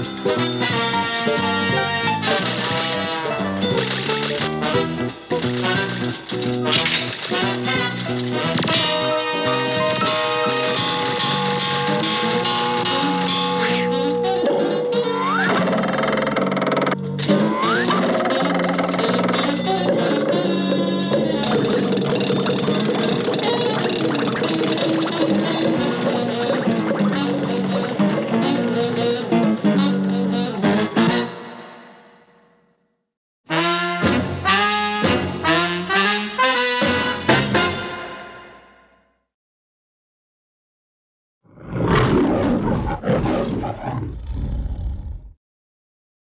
Música